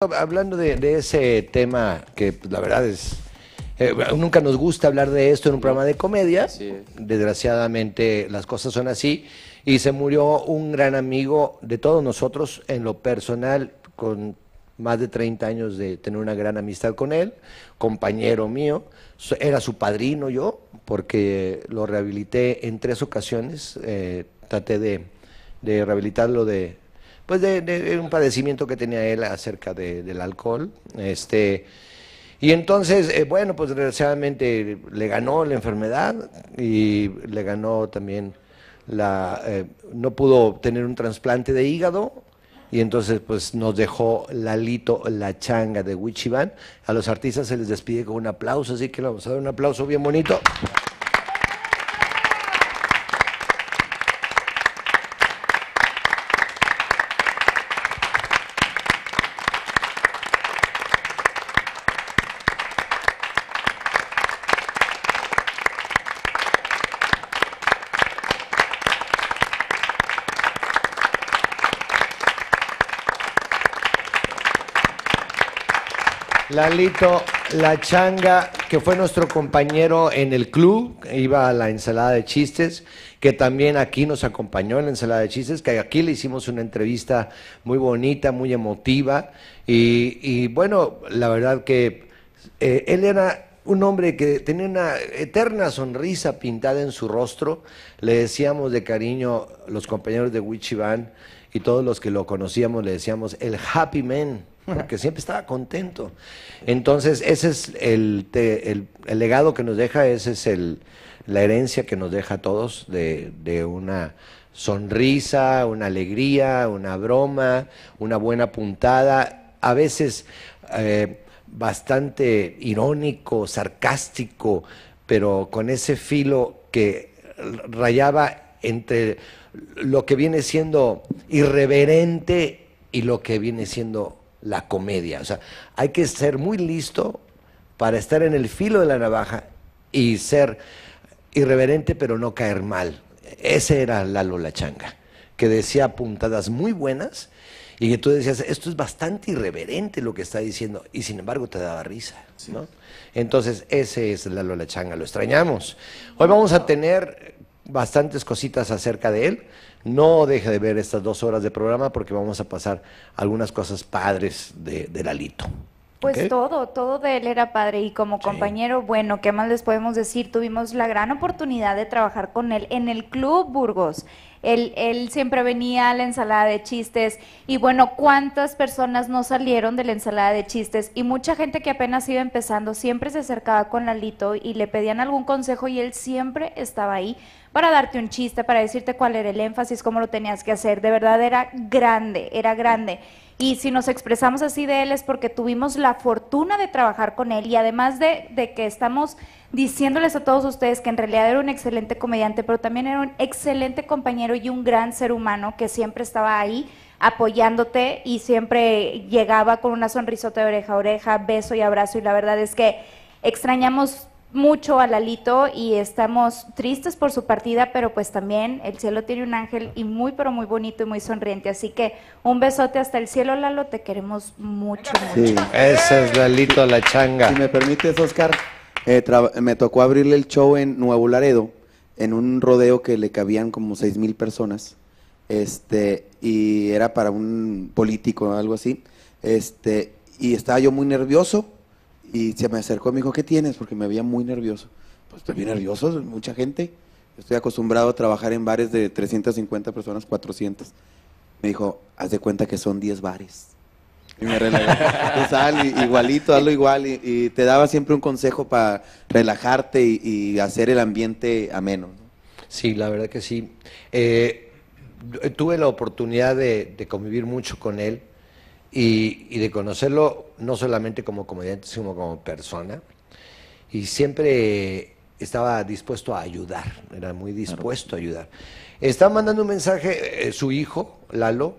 hablando de, ese tema que pues, la verdad es... Eh, nunca nos gusta hablar de esto en un programa de comedia. Desgraciadamente las cosas son así. Y se murió un gran amigo de todos nosotros en lo personal, con más de 30 años de tener una gran amistad con él, compañero mío. Era su padrino yo, porque lo rehabilité en tres ocasiones. Eh, traté de, de rehabilitarlo de pues de, un padecimiento que tenía él acerca del alcohol. Este, y entonces, eh, bueno, pues desgraciadamente le ganó la enfermedad y le ganó también la... Eh, no pudo tener un trasplante de hígado y entonces pues nos dejó Lalito la changa de Wichiban. A los artistas se les despide con un aplauso, así que le vamos a dar un aplauso bien bonito. Lalito La Changa, que fue nuestro compañero en el club, iba a la ensalada de chistes, que también aquí nos acompañó en la ensalada de chistes, que aquí le hicimos una entrevista muy bonita, muy emotiva, y, bueno, la verdad que eh, él era un hombre que tenía una eterna sonrisa pintada en su rostro, le decíamos de cariño los compañeros de Wichiban y todos los que lo conocíamos le decíamos el Happy Man porque siempre estaba contento. Entonces, ese es el, el, legado que nos deja, esa es el, la herencia que nos deja a todos de, de una sonrisa, una alegría, una broma, una buena puntada, a veces eh, bastante irónico, sarcástico, pero con ese filo que rayaba entre lo que viene siendo irreverente y lo que viene siendo la comedia. O sea, hay que ser muy listo para estar en el filo de la navaja y ser irreverente pero no caer mal. Ese era Lalo La Changa, que decía puntadas muy buenas y que tú decías, esto es bastante irreverente lo que está diciendo, y sin embargo te daba risa. ¿no? Entonces, ese es Lalo La Changa, lo extrañamos. Hoy vamos a tener bastantes cositas acerca de él. No deje de ver estas dos horas de programa porque vamos a pasar algunas cosas padres de, de Lalito. Pues todo, todo de él era padre y como compañero, bueno, ¿qué más les podemos decir? Tuvimos la gran oportunidad de trabajar con él en el Club Burgos. Él, él siempre venía a la ensalada de chistes y bueno, ¿cuántas personas no salieron de la ensalada de chistes? Y mucha gente que apenas iba empezando siempre se acercaba con Lalito y le pedían algún consejo y él siempre estaba ahí para darte un chiste, para decirte cuál era el énfasis, cómo lo tenías que hacer. De verdad era grande, era grande. Y si nos expresamos así de él es porque tuvimos la fortuna de trabajar con él y además de, de, que estamos diciéndoles a todos ustedes que en realidad era un excelente comediante, pero también era un excelente compañero y un gran ser humano que siempre estaba ahí apoyándote y siempre llegaba con una sonrisota de oreja a oreja, beso y abrazo y la verdad es que extrañamos mucho a Lalito y estamos tristes por su partida, pero pues también el cielo tiene un ángel y muy pero muy bonito y muy sonriente, así que un besote hasta el cielo Lalo, te queremos mucho, sí. Ese es Lalito la changa. Si me permites Oscar, eh, me tocó abrirle el show en Nuevo Laredo, en un rodeo que le cabían como seis mil personas, este, y era para un político o algo así, este, y estaba yo muy nervioso, y se me acercó y me dijo, ¿qué tienes? Porque me veía muy nervioso. Pues estoy bien nervioso, mucha gente. Estoy acostumbrado a trabajar en bares de 350 personas, 400. Me dijo, haz de cuenta que son 10 bares. Y me relajé. sal, igualito, hazlo igual. Y, te daba siempre un consejo para relajarte y, hacer el ambiente ameno. Sí, la verdad que sí. Eh, tuve la oportunidad de convivir mucho con él y, de conocerlo no solamente como comediante, sino como persona. Y siempre estaba dispuesto a ayudar, era muy dispuesto a ayudar. Estaba mandando un mensaje, eh, su hijo, Lalo,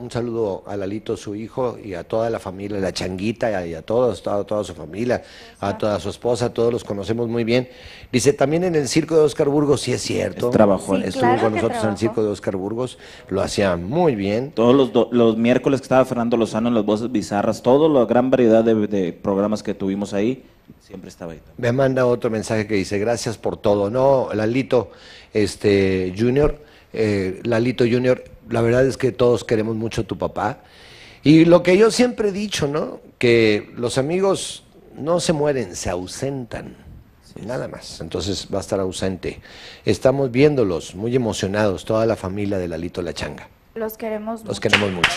un saludo a Lalito, su hijo, y a toda la familia, la changuita, y a todos, toda, toda su familia, a toda su esposa, todos los conocemos muy bien. Dice, también en el circo de Oscar Burgos, sí es cierto. Es trabajó. Sí, Estuvo claro con nosotros en el circo de Oscar Burgos, lo hacía muy bien. Todos los, do- los miércoles que estaba Fernando Lozano en las voces bizarras, toda la gran variedad de, de programas que tuvimos ahí, siempre estaba ahí. Me manda otro mensaje que dice, gracias por todo. No, Lalito este, Junior, eh, Lalito Junior, la verdad es que todos queremos mucho a tu papá. Y lo que yo siempre he dicho, ¿no? Que los amigos no se mueren, se ausentan. Nada más. Entonces va a estar ausente. Estamos viéndolos muy emocionados, toda la familia de Lalito La Changa. Los queremos Los mucho. queremos mucho.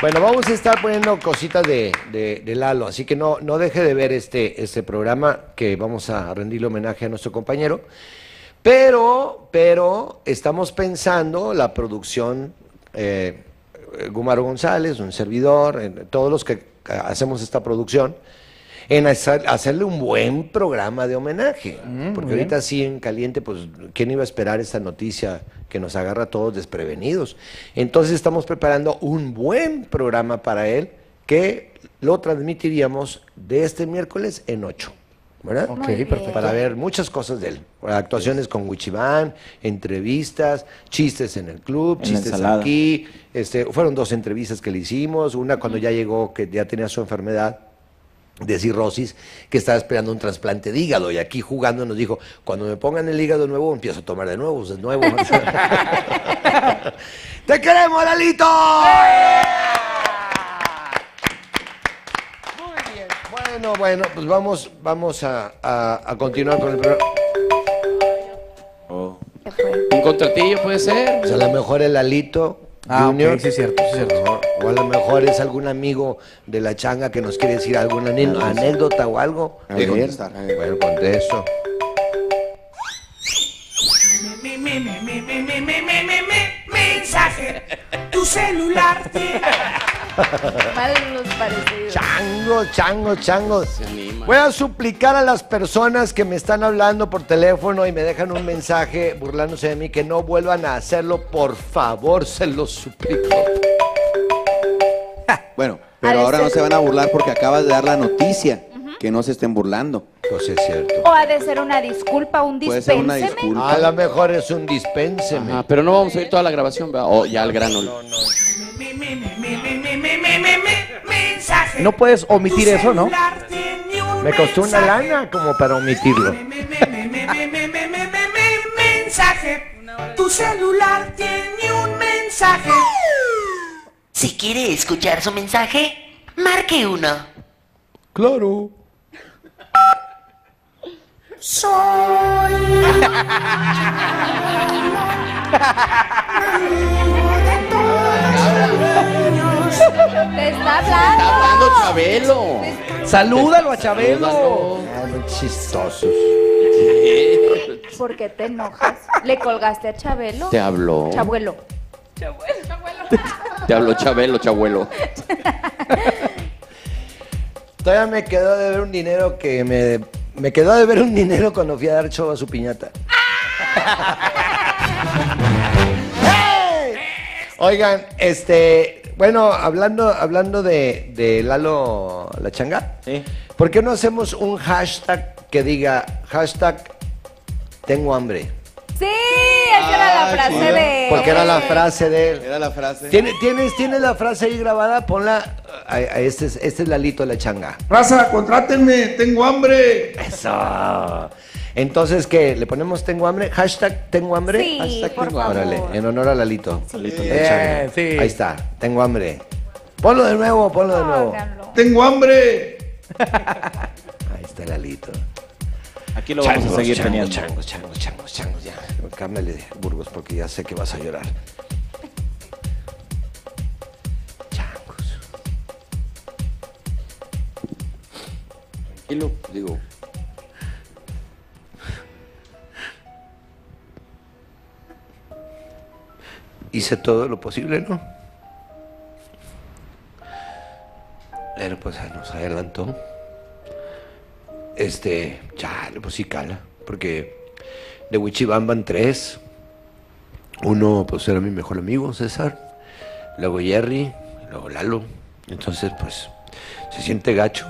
Bueno, vamos a estar poniendo cositas de, de- de Lalo, así que no, no deje de ver este, este programa que vamos a rendirle homenaje a nuestro compañero. Pero, pero estamos pensando la producción, eh, Gumaro González, un servidor, todos los que hacemos esta producción, en hacer- hacerle un buen programa de homenaje. porque ahorita sí en caliente, pues, ¿quién iba a esperar esta noticia que nos agarra a todos desprevenidos? Entonces estamos preparando un buen programa para él que lo transmitiríamos de este miércoles en 8. ¿Verdad? Ok, Muy bien. perfecto. Para ver muchas cosas de él. Actuaciones con Wichibán, entrevistas, chistes en el club, En chistes aquí. Este, fueron dos entrevistas que le hicimos. Una cuando ya llegó, que ya tenía su enfermedad de cirrosis, que estaba esperando un trasplante de hígado. Y aquí jugando nos dijo, cuando me pongan el hígado nuevo, empiezo a tomar de nuevo, de nuevo. ¡Te queremos, Lalito! Muy bien. Bueno, bueno, pues vamos, vamos a, a- a continuar con el programa. Oh. Un contratillo puede ser. Pues a lo mejor el Lalito Ah, Junior. sí es cierto, sí es cierto. O a lo mejor es algún amigo de la changa que nos quiere decir alguna anécdota o algo. A ver. Bueno, contesto. Mensaje, tu celular te... Chango, chango, chango. Voy a suplicar a las personas que me están hablando por teléfono y me dejan un mensaje burlándose de mí que no vuelvan a hacerlo. Por favor, se los suplico. Bueno, pero ahora no se van a burlar porque acabas de dar la noticia. Que no se estén burlando. Pues es cierto. O ha de ser una disculpa, un Puede ser una disculpa. A lo mejor es un dispénseme. Ajá, pero no vamos a ir toda la grabación, ¿verdad? O ya al grano. No, no. No puedes omitir eso, ¿no? Me costó una lana como para omitirlo. Mensaje. Tu celular tiene un mensaje. Si quiere escuchar su mensaje, marque uno. Claro. Soy. Te está hablando. Está hablando Chabelo. Salúdalo a Chabelo. Salúdalo. Chistosos. ¿Por qué te enojas? ¿Le colgaste a Chabelo? Te habló. Chabuelo. Te habló Chabelo, chabuelo. Todavía me quedó de ver un dinero que me, me quedó de ver un dinero cuando fui a dar show a su piñata. ¡Hey! Oigan, este, bueno, hablando, hablando de, de Lalo La Changa, Sí. ¿por qué no hacemos un hashtag que diga hashtag tengo hambre? Sí, esa era la frase de. Porque era la frase de él. Era la frase. ¿Tiene- ¿Tienes, ¿Tienes la frase ahí grabada? Ponla. a- a este, es, este es Lalito La Changa. Raza, contrátenme, tengo hambre. Eso. Entonces, ¿qué? ¿Le ponemos tengo hambre? ¿Hashtag tengo hambre? Sí, Hashtag por tengo hambre. favor. Órale, en honor a Lalito. Lalito La Bien, Changa. sí. Ahí está, tengo hambre. Ponlo de nuevo, ponlo de nuevo. Háganlo. Tengo hambre. Ahí está Lalito. Aquí lo vamos a seguir changos, teniendo. changos, changos, changos, changos, ya. Cámbiale de Burgos porque ya sé que vas a llorar. Changos. Tranquilo, digo. hice todo lo posible, ¿no? Pero pues nos adelantó. Este, ya, pues sí cala, porque de Wichibán van tres, Uno, pues era mi mejor amigo, César. Luego Jerry, luego Lalo. Entonces, pues, se siente gacho.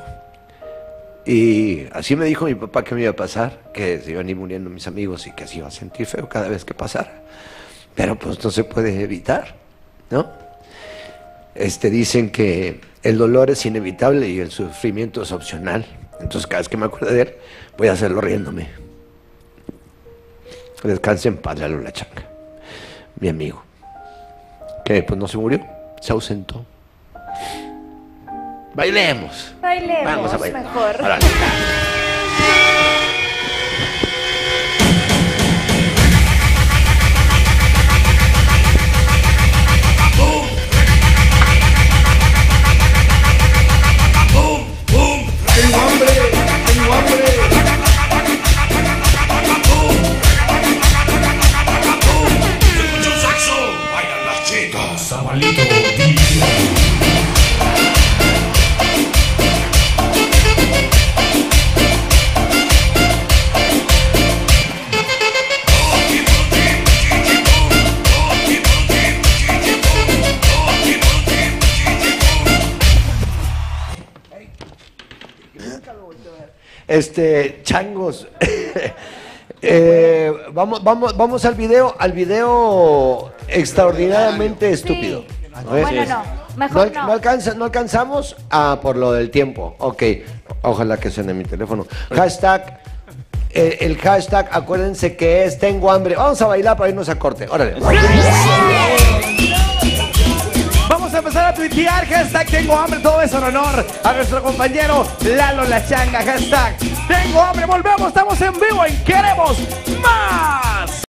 Y así me dijo mi papá que me iba a pasar, que se iban a ir muriendo mis amigos y que así iba a sentir feo cada vez que pasara. Pero pues no se puede evitar, ¿no? Este, dicen que el dolor es inevitable y el sufrimiento es opcional. Entonces cada vez que me acuerdo de él, voy a hacerlo riéndome. Descanse en paz, Lalo La Changa, mi amigo. Que pues no se murió, se ausentó. Bailemos. Bailemos Vamos a bailar. mejor. Este, changos. Eh, vamos, vamos, vamos al video, al video extraordinariamente estúpido. Bueno, no, No, mejor al- no. no alcanza- no alcanzamos ah, por lo del tiempo. Ok, ojalá que suene mi teléfono. Hashtag, eh, el hashtag, acuérdense que es tengo hambre. Vamos a bailar para irnos a corte. Órale. Vamos a empezar a tuitear, hashtag tengo hambre, todo eso en honor a nuestro compañero Lalo La Changa, hashtag tengo hambre, volvemos, estamos en vivo en Queremos Más.